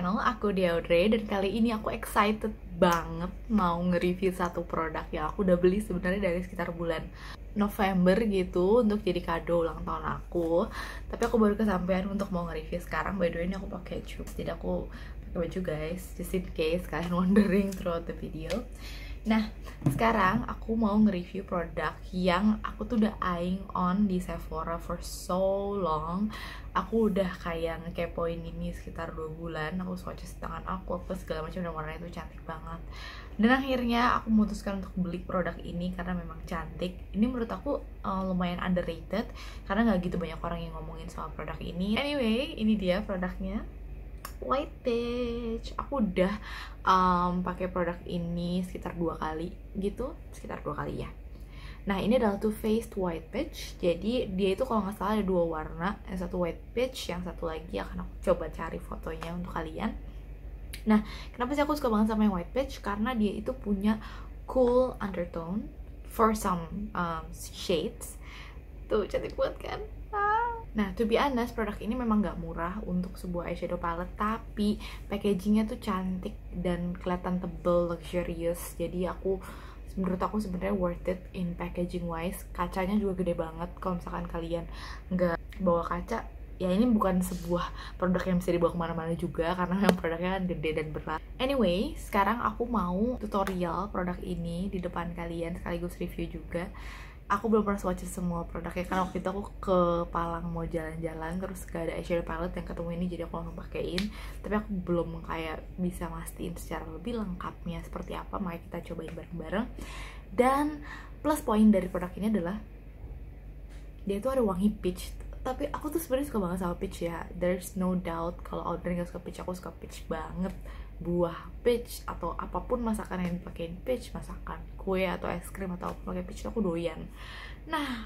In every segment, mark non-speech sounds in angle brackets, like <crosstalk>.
channel, aku Deodre dan kali ini aku excited banget mau nge-review satu produk yang aku udah beli sebenarnya dari sekitar bulan November gitu untuk jadi kado ulang tahun aku. Tapi aku baru kesampaian untuk mau nge-review sekarang. By the way ini aku pakai cup, jadi aku pakai baju guys, just in case kalian <laughs> wondering throughout the video. Nah, sekarang aku mau nge-review produk yang aku tuh udah eyeing on di Sephora for so long. Aku udah kayak ngekepoin ini sekitar 2 bulan. Aku swatches tangan aku, apa segala macam dan warnanya itu cantik banget. Dan akhirnya aku memutuskan untuk beli produk ini karena memang cantik. Ini menurut aku uh, lumayan underrated Karena nggak gitu banyak orang yang ngomongin soal produk ini. Anyway, ini dia produknya White Peach aku udah um, pakai produk ini sekitar dua kali gitu. Sekitar dua kali ya. Nah ini adalah Too Faced White Peach Jadi dia itu kalau nggak salah ada dua warna. Yang satu white peach, yang satu lagi akan aku coba cari fotonya untuk kalian. Nah kenapa sih aku suka banget sama yang white peach Karena dia itu punya cool undertone For some um, shades. Tuh cantik banget kan Nah, to be honest, produk ini memang gak murah untuk sebuah eyeshadow palette, tapi packagingnya tuh cantik dan kelihatan tebel, luxurious. Jadi aku menurut aku sebenarnya worth it in packaging wise. Kacanya juga gede banget. Kalau misalkan kalian nggak bawa kaca, ya ini bukan sebuah produk yang bisa dibawa ke mana-mana juga karena memang produknya kan gede dan berat. Anyway, sekarang aku mau tutorial produk ini di depan kalian sekaligus review juga aku belum pernah swatch semua produknya. Karena waktu itu aku ke Palang mau jalan-jalan terus gak ada eyeshadow palette yang ketemu ini jadi aku langsung pakein. Tapi aku belum kayak bisa mastiin secara lebih lengkapnya seperti apa makanya kita cobain bareng-bareng. Dan plus poin dari produk ini adalah dia tuh ada wangi peach. Tapi aku tuh sebenarnya suka banget sama peach ya. There's no doubt kalau Audrey gak suka peach aku suka peach banget buah peach atau apa pun masakan yang dipakein peach masakan kue atau es krim atau pakai peach aku doyan. Nah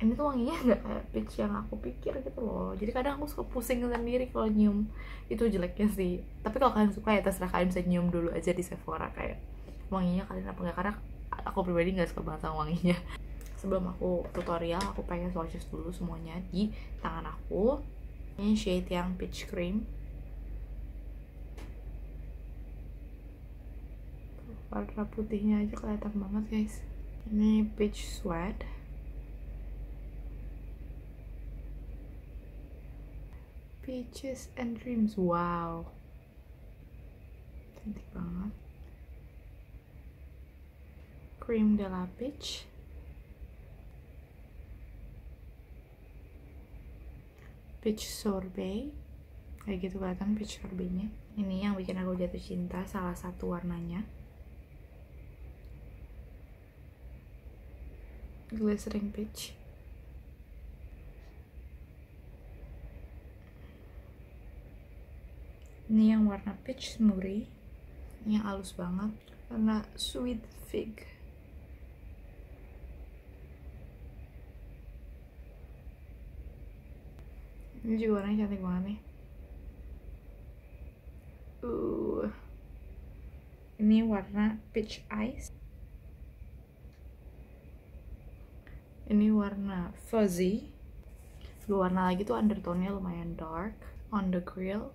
ini tuh wanginya nggak kayak peach yang aku pikir gitu loh. Jadi kadang aku suka pusing sendiri kalau nyium. Itu jeleknya sih. Tapi kalau kalian suka ya terserah kalian bisa nyium dulu aja di Sephora kayak wanginya kalian apa enggak karena aku pribadi nggak suka banget sama wanginya. <laughs> Sebelum aku tutorial aku pengen swatches dulu semuanya di tangan aku. Ini shade yang peach cream warna putihnya aja kelihatan banget guys. Ini peach sweat peaches and dreams. Wow. Cantik banget. Cream de la peach. Peach sorbet. Kayak gitu kelihatan peach sorbetnya. Ini yang bikin aku jatuh cinta salah satu warnanya glistening peach ini yang warna peach smoothie ini yang halus banget. Karena sweet fig. Ini juga warnanya cantik banget nih. Uh. Ini warna peach ice ini warna fuzzy. Dua warna lagi tuh undertone-nya lumayan dark on the grill.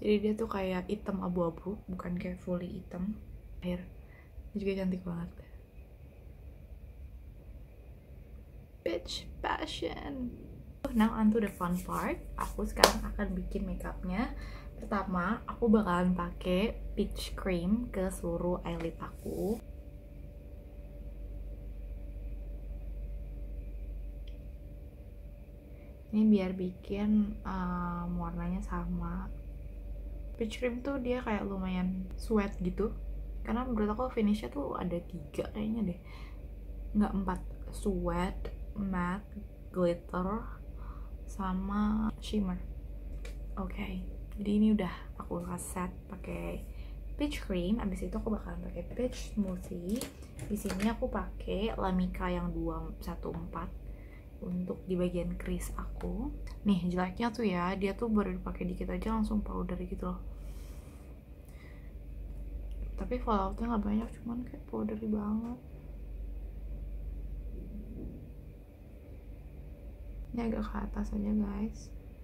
Jadi dia tuh kayak hitam abu-abu bukan kayak fully hitam. Air. Ini juga cantik banget. Bitch passion. Now on to the fun part. Aku sekarang akan bikin makeupnya. Pertama aku bakalan pakai peach cream ke seluruh eyelid aku ini biar bikin um, warnanya sama. Peach cream tuh dia kayak lumayan sweat gitu. Karena menurut aku finishnya tuh ada tiga kayaknya deh. Nggak empat. Sweat matte glitter sama shimmer. Oke okay. jadi ini udah aku set pakai peach cream. Abis itu aku bakalan pakai peach smoothie. Di sini aku pakai Lamika yang 214 untuk di bagian crease aku. Nih jeleknya tuh ya dia tuh baru dipakai dikit aja langsung powder gitu loh. Tapi falloutnya nggak banyak cuman kayak powdery banget. Ini agak ke atas aja guys.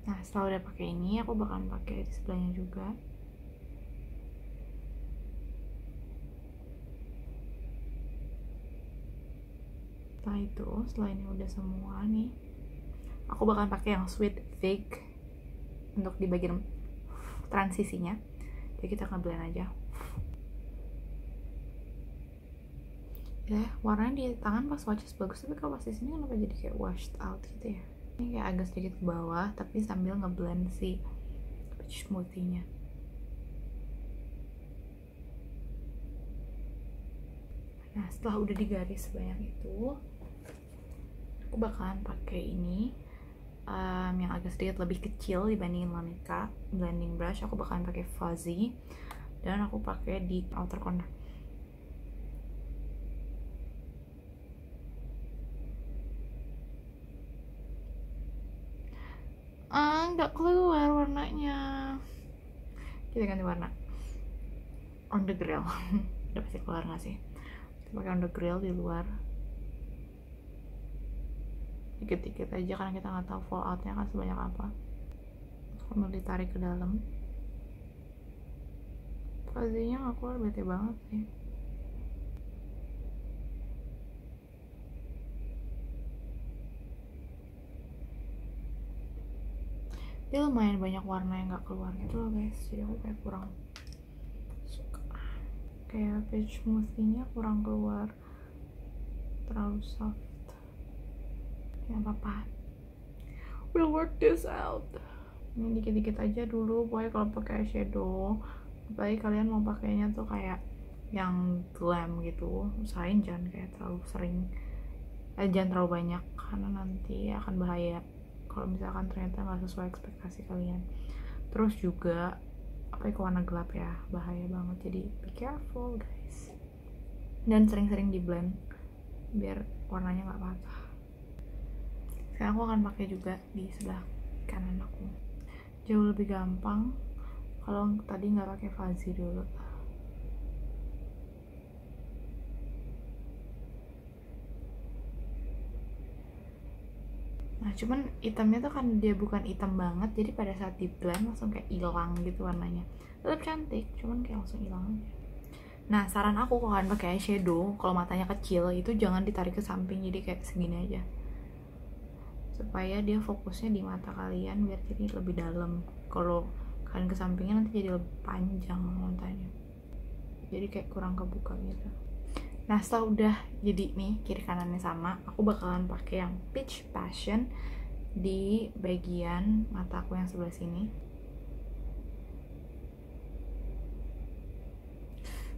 Nah setelah udah pakai ini aku bakalan pakai di sebelahnya juga setelah itu setelah ini udah semua nih aku bakalan pakai yang sweet fig untuk di bagian transisinya. Jadi kita ngeblend aja. Ya warnanya di tangan pas swatches bagus tapi kalau pas di sini kenapa jadi kayak washed out gitu ya? Ini kayak agak sedikit ke bawah tapi sambil ngeblend si smoothie-nya. Nah setelah udah digaris sebanyak itu aku bakalan pakai ini um, yang agak sedikit lebih kecil dibandingin Lanika blending brush. Aku bakalan pakai fuzzy dan aku pakai di outer corner. Ah nggak keluar warnanya. Kita ganti warna. On the grill. <laughs> Udah pasti keluar nggak sih? Kita pakai on the grill di luar dikit-dikit aja karena kita nggak tahu falloutnya kan sebanyak apa. Sambil ditarik ke dalam. Fuzzy-nya nggak keluar bete banget sih. Dia lumayan banyak warna yang nggak keluar gitu loh guys. Jadi aku kayak kurang suka. Kayak peach smoothie-nya kurang keluar. Terlalu soft ya apa-apa. We'll work this out. Ini dikit-dikit aja dulu pokoknya kalau pakai eyeshadow apalagi kalian mau pakainya tuh kayak yang glam gitu. Usahain jangan kayak terlalu sering eh, jangan terlalu banyak karena nanti akan bahaya kalau misalkan ternyata nggak sesuai ekspektasi kalian. Terus juga apa itu warna gelap ya bahaya banget. Jadi be careful guys. Dan sering-sering di blend biar warnanya nggak patah sekarang aku akan pakai juga di sebelah kanan aku jauh lebih gampang kalau tadi nggak pakai fuzzy dulu Nah, cuman hitamnya tuh kan dia bukan hitam banget, jadi pada saat di blend langsung kayak hilang gitu warnanya. Tetap cantik, cuman kayak langsung hilang. Nah, saran aku kalau kalian pakai eyeshadow, kalau matanya kecil itu jangan ditarik ke samping, jadi kayak segini aja. Supaya dia fokusnya di mata kalian biar jadi lebih dalam. Kalau kalian ke sampingnya nanti jadi lebih panjang matanya. Jadi kayak kurang kebuka gitu. Nah setelah udah jadi nih kiri kanannya sama, aku bakalan pakai yang Peach Passion di bagian mata aku yang sebelah sini.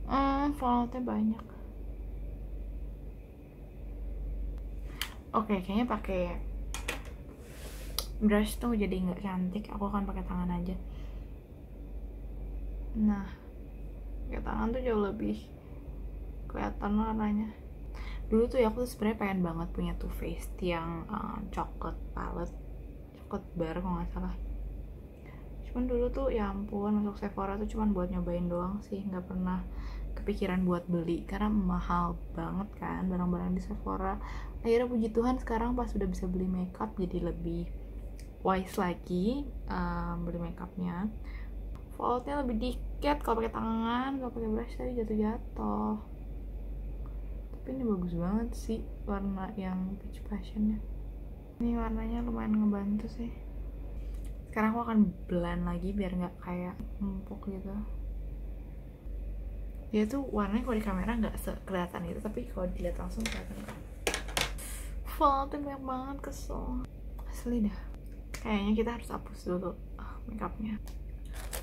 Hmm, falloutnya banyak. Oke, kayaknya pakai brush tuh jadi nggak cantik. Aku akan pakai tangan aja. Nah, pakai tangan tuh jauh lebih kelihatan warnanya dulu tuh ya aku tuh sebenarnya pengen banget punya Too Faced yang uh, chocolate palette chocolate bar kalau nggak salah cuman dulu tuh ya ampun masuk Sephora tuh cuman buat nyobain doang sih nggak pernah kepikiran buat beli karena mahal banget kan barang-barang di Sephora akhirnya puji Tuhan sekarang pas udah bisa beli makeup jadi lebih wise lagi um, beli makeupnya. Falloutnya lebih dikit kalau pakai tangan kalau pakai brush tadi jatuh-jatuh. Tapi ini bagus banget sih warna yang peach passionnya. Ini warnanya lumayan ngebantu sih. Sekarang aku akan blend lagi biar nggak kayak empuk gitu. Dia tuh warnanya kalau di kamera nggak kelihatan gitu tapi kalau dilihat langsung kelihatan kan. Falloutnya banyak banget kesel. Asli dah kayaknya kita harus hapus dulu ah, makeupnya.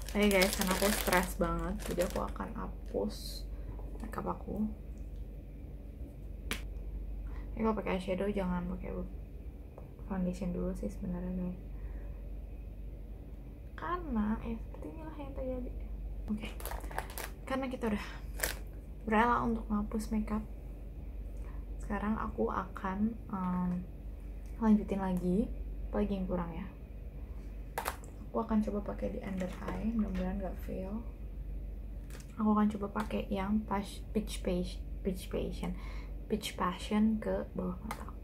Oke okay guys, karena aku stres banget, jadi aku akan hapus makeup aku. Ini kalau pakai eyeshadow jangan pakai foundation dulu sih sebenarnya guys. Karena ya seperti inilah yang terjadi. Oke okay. karena kita udah rela untuk menghapus makeup sekarang aku akan um, lanjutin lagi apalagi yang kurang ya. Aku akan coba pakai di under eye mudah-mudahan gak fail. Aku akan coba pakai yang peach peach peach passion peach passion ke bawah mata aku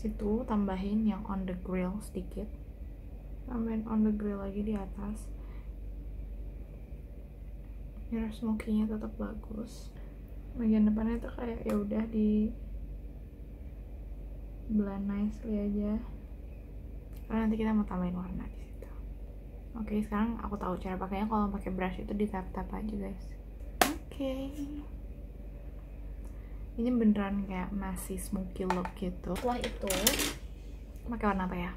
situ tambahin yang on the grill sedikit. Tambahin on the grill lagi di atas. Biar smokinya tetap bagus. Bagian depannya tuh kayak ya udah di blend nicely aja. Karena nanti kita mau tambahin warna di situ. Oke sekarang aku tahu cara pakainya. Kalau pakai brush itu di tap tap aja guys. Oke ini beneran kayak masih smoky look gitu. Setelah itu pakai warna apa ya?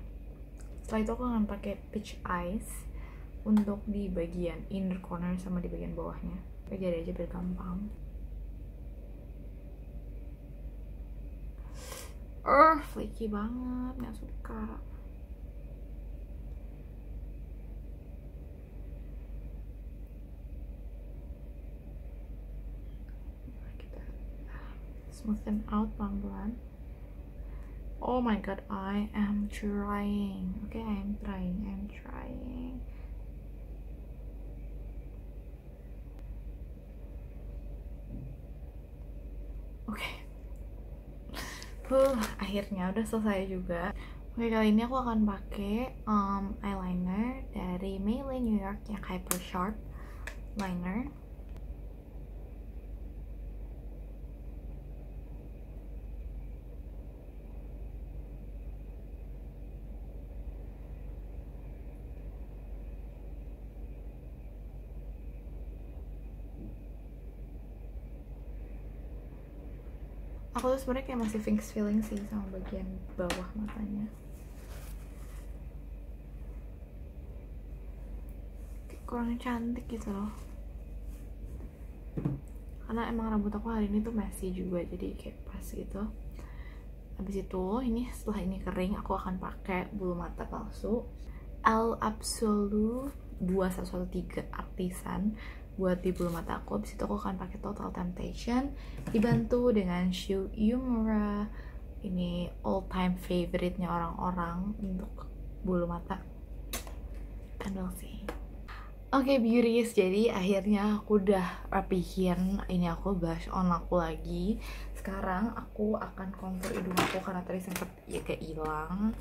Setelah itu aku akan pakai peach eyes untuk di bagian inner corner sama di bagian bawahnya. Jadi aja biar gampang. Uh, flaky banget nggak suka smoothen out pelan-pelan oh my god I am trying. Okay I am trying I am trying. Oke okay. <laughs> uh, akhirnya udah selesai juga. Oke kali ini aku akan pakai um, eyeliner dari Maybelline New York yang Hyper Sharp liner aku tuh sebenarnya kayak masih fix feeling sih sama bagian bawah matanya. Kayak kurang cantik gitu loh. Karena emang rambut aku hari ini tuh masih juga jadi kayak pas gitu. Habis itu ini setelah ini kering aku akan pakai bulu mata palsu. L Absolu 2113 Artisan buat di bulu mata aku. Habis itu aku akan pakai Total Temptation. Dibantu dengan Shu Yumura. Ini all time favorite-nya orang-orang untuk bulu mata. And we'll see Oke okay, beauties, jadi akhirnya aku udah rapihin ini aku blush on aku lagi. Sekarang aku akan kontur hidung aku karena tadi sempet ya hilang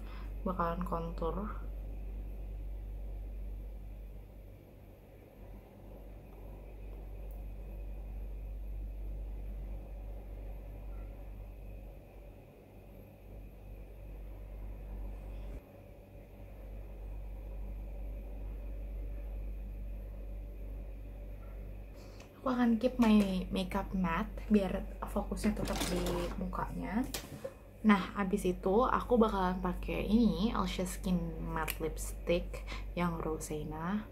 Bakalan kontur aku akan keep my makeup matte biar fokusnya tetap di mukanya. Nah abis itu aku bakalan pakai ini Alcia Skin Matte Lipstick yang Rosena.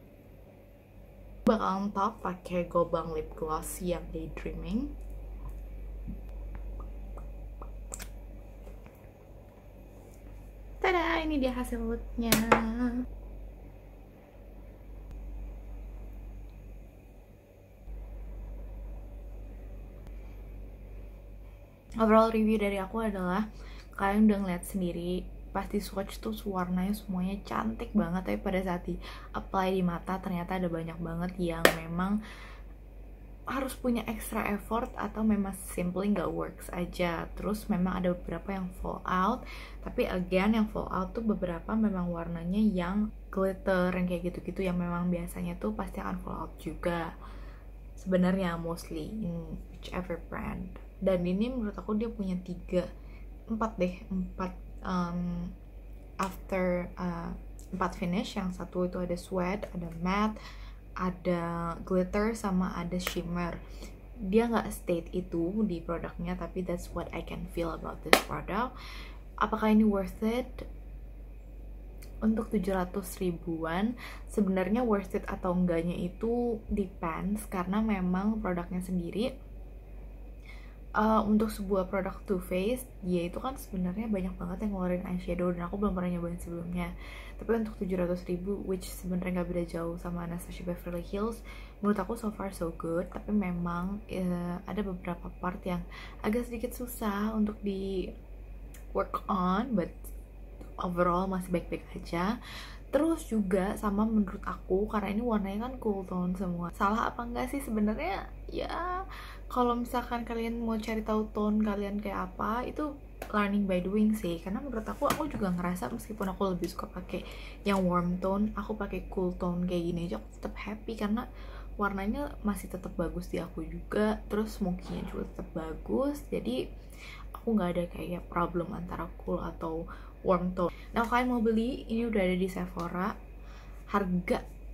Bakalan top pakai Gobang Lip Gloss yang Daydreaming. Tada, ini dia hasil looknya overall review dari aku adalah kalian udah ngeliat sendiri pasti swatch tuh warnanya semuanya cantik banget tapi pada saat di apply di mata ternyata ada banyak banget yang memang harus punya extra effort atau memang simply nggak works aja. Terus memang ada beberapa yang fall out tapi again yang fall out tuh beberapa memang warnanya yang glitter yang kayak gitu-gitu yang memang biasanya tuh pasti akan fall out juga. Sebenarnya mostly in whichever brand dan ini menurut aku dia punya tiga empat deh empat um, after uh, empat finish. Yang satu itu ada sweat ada matte ada glitter sama ada shimmer. Dia nggak state itu di produknya tapi that's what I can feel about this product. Apakah ini worth it? Untuk 700 ribuan sebenarnya worth it atau enggaknya itu depends. Karena memang produknya sendiri uh, untuk sebuah produk Too Faced dia itu kan sebenarnya banyak banget yang ngeluarin eyeshadow dan aku belum pernah nyobain sebelumnya. Tapi untuk 700 ribu which sebenarnya nggak beda jauh sama Anastasia Beverly Hills menurut aku so far so good. Tapi memang uh, ada beberapa part yang agak sedikit susah untuk di work on but overall masih baik-baik aja. Terus juga sama menurut aku karena ini warnanya kan cool tone semua. Salah apa enggak sih sebenarnya? Ya kalau misalkan kalian mau cari tahu tone kalian kayak apa itu learning by doing sih. Karena menurut aku aku juga ngerasa meskipun aku lebih suka pakai yang warm tone aku pakai cool tone kayak gini aja aku tetap happy. Karena warnanya masih tetap bagus di aku juga terus smokinya juga tetap bagus. Jadi aku nggak ada kayak problem antara cool atau warm tone. Nah kalian mau beli ini udah ada di Sephora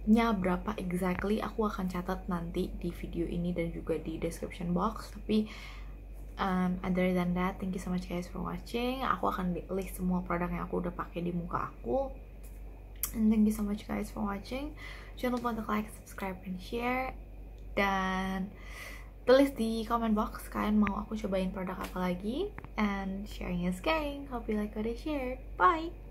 harganya berapa exactly aku akan catat nanti di video ini dan juga di description box. Tapi um, other than that thank you so much guys for watching. Aku akan list semua produk yang aku udah pakai di muka aku. And thank you so much guys for watching. Jangan lupa untuk like subscribe and share. Dan tulis di comment box kalian mau aku cobain produk apa lagi? And sharing is caring. Hope you like what I shared bye